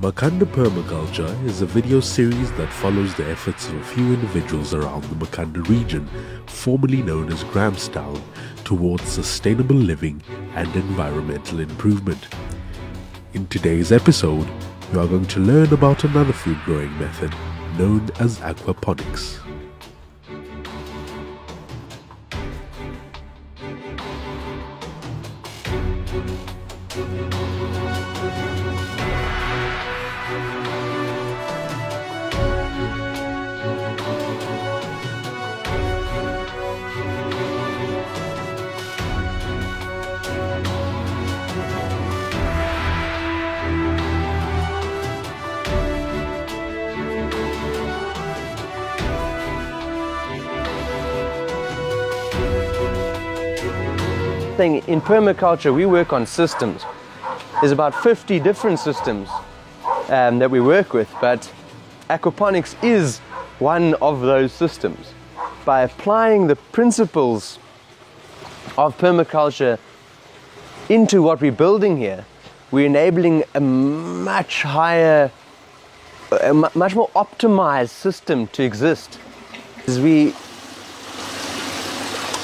Makhanda Permaculture is a video series that follows the efforts of a few individuals around the Makhanda region, formerly known as Grahamstown, towards sustainable living and environmental improvement. In today's episode, you are going to learn about another food growing method known as aquaponics. Thing in permaculture, we work on systems. There's about 50 different systems um, that we work with, but aquaponics is one of those systems. By applying the principles of permaculture into what we're building here, we're enabling a much higher, a much more optimized system to exist. As we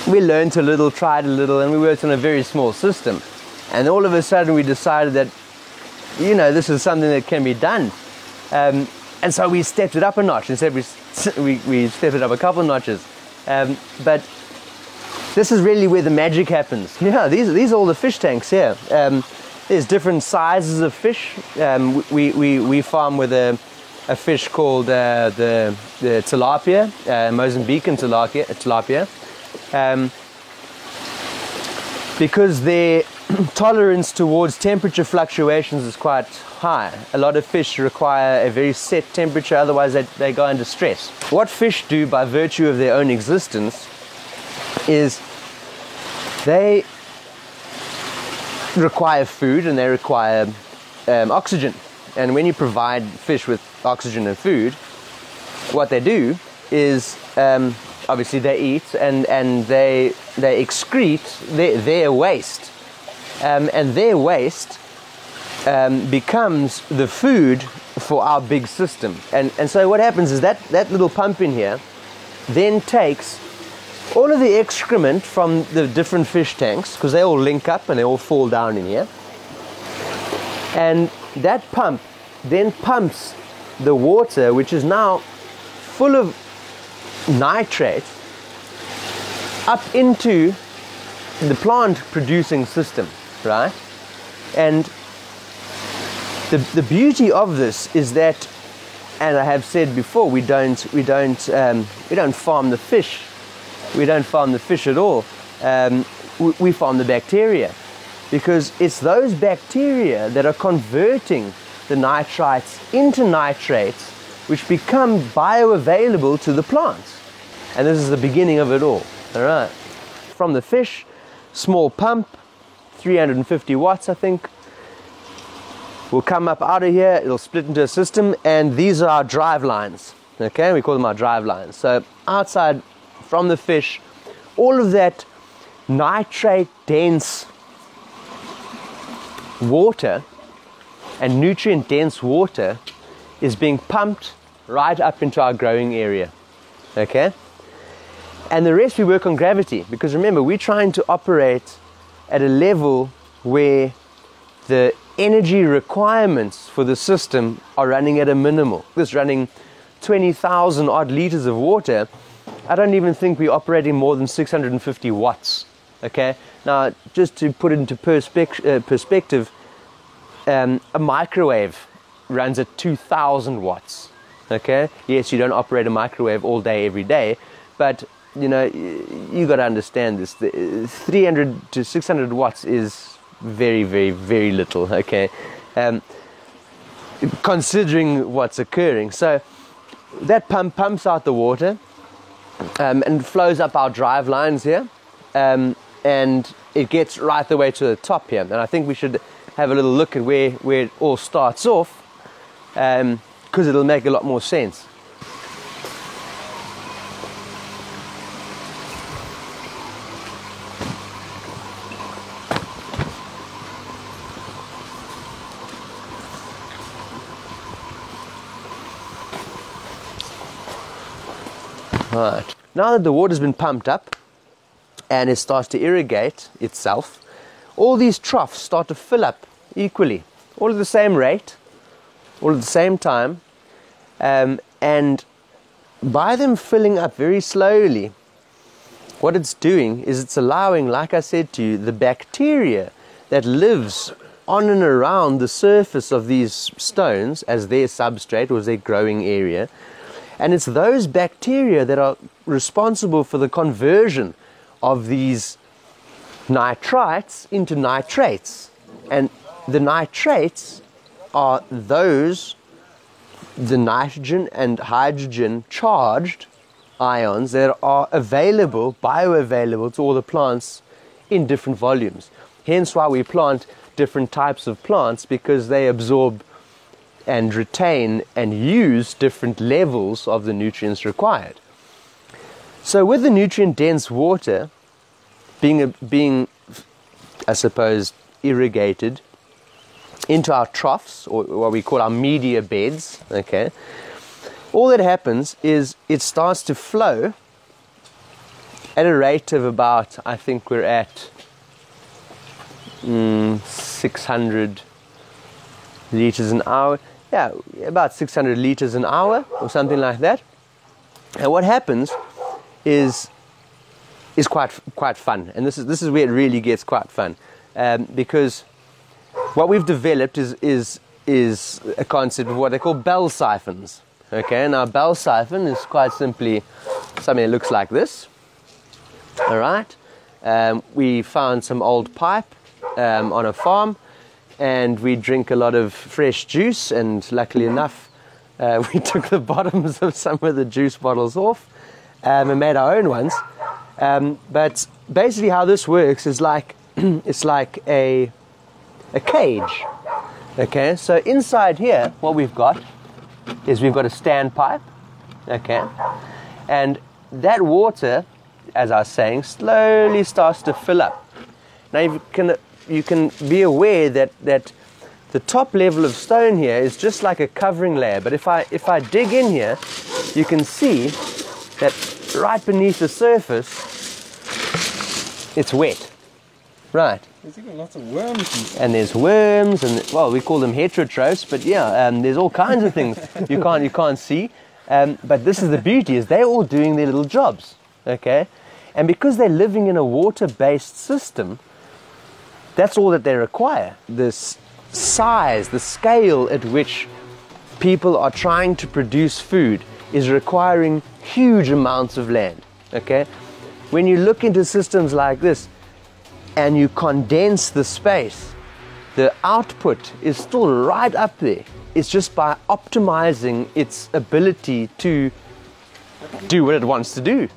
we learned a little, tried a little, and we worked on a very small system. And all of a sudden, we decided that, you know, this is something that can be done. Um, and so we stepped it up a notch. Instead, we, we, we stepped it up a couple of notches. Um, but this is really where the magic happens. Yeah, these, these are all the fish tanks here. Um, there's different sizes of fish. Um, we, we, we farm with a, a fish called uh, the, the tilapia, uh, Mozambican tilapia. tilapia um, because their tolerance towards temperature fluctuations is quite high. A lot of fish require a very set temperature, otherwise they, they go under stress. What fish do by virtue of their own existence is they require food and they require um, oxygen. And when you provide fish with oxygen and food, what they do is um, obviously they eat and, and they, they excrete their, their waste. Um, and their waste um, becomes the food for our big system. And, and so what happens is that, that little pump in here then takes all of the excrement from the different fish tanks, because they all link up and they all fall down in here. And that pump then pumps the water, which is now full of nitrate up into the plant producing system, right? And the, the beauty of this is that, and I have said before, we don't, we don't, um, we don't farm the fish. We don't farm the fish at all. Um, we, we farm the bacteria because it's those bacteria that are converting the nitrites into nitrates which become bioavailable to the plants. And this is the beginning of it all. All right. From the fish, small pump, 350 watts, I think. Will come up out of here, it'll split into a system, and these are our drive lines. Okay, we call them our drive lines. So, outside from the fish, all of that nitrate dense water and nutrient dense water is being pumped right up into our growing area. Okay? And the rest we work on gravity because remember, we're trying to operate at a level where the energy requirements for the system are running at a minimal. This running 20,000 odd liters of water, I don't even think we're operating more than 650 watts. Okay? Now, just to put it into perspec- uh, perspective, um, a microwave runs at 2000 watts. Okay? Yes, you don't operate a microwave all day, every day, but you know, you got to understand this. The 300 to 600 watts is very, very, very little. Okay, um, considering what's occurring. So that pump pumps out the water um, and flows up our drive lines here, um, and it gets right the way to the top here. And I think we should have a little look at where where it all starts off, because um, it'll make a lot more sense. Right. Now that the water's been pumped up and it starts to irrigate itself, all these troughs start to fill up equally, all at the same rate all at the same time, um, and by them filling up very slowly, what it's doing is it's allowing, like I said to you, the bacteria that lives on and around the surface of these stones as their substrate or as their growing area. And it's those bacteria that are responsible for the conversion of these nitrites into nitrates. And the nitrates are those, the nitrogen and hydrogen charged ions that are available, bioavailable to all the plants in different volumes. Hence why we plant different types of plants because they absorb and retain and use different levels of the nutrients required. So, with the nutrient dense water being, a, being, I suppose, irrigated into our troughs, or what we call our media beds, okay, all that happens is it starts to flow at a rate of about, I think we're at mm, 600 liters an hour. Yeah, about 600 liters an hour or something like that. And what happens is is quite quite fun, and this is this is where it really gets quite fun, um, because what we've developed is is is a concept of what they call bell siphons. Okay, now bell siphon is quite simply something that looks like this. All right, um, we found some old pipe um, on a farm, and we drink a lot of fresh juice. And luckily enough, uh, we took the bottoms of some of the juice bottles off um, and made our own ones. Um, but basically, how this works is like it's like a a cage. Okay, so inside here, what we've got is we've got a standpipe. Okay, and that water, as I was saying, slowly starts to fill up. Now you can you can be aware that that the top level of stone here is just like a covering layer. But if I if I dig in here, you can see that right beneath the surface, it's wet. Right. There's even lots of worms. And there's worms, and well, we call them heterotrophs, but yeah, um, there's all kinds of things you can't you can't see. Um, but this is the beauty: is they're all doing their little jobs, okay? And because they're living in a water-based system, that's all that they require. This size, the scale at which people are trying to produce food is requiring huge amounts of land. Okay? When you look into systems like this and you condense the space, the output is still right up there. It's just by optimizing its ability to do what it wants to do.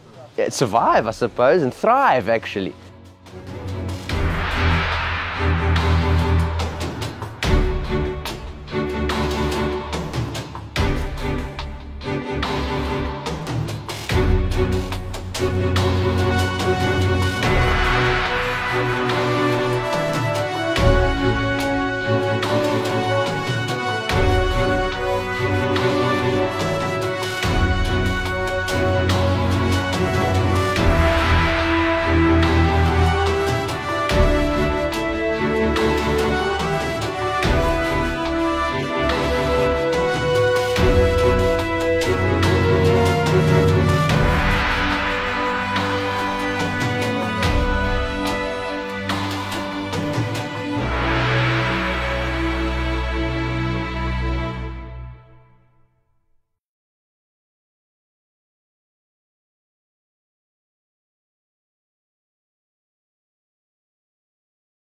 Survive, I suppose, and thrive actually.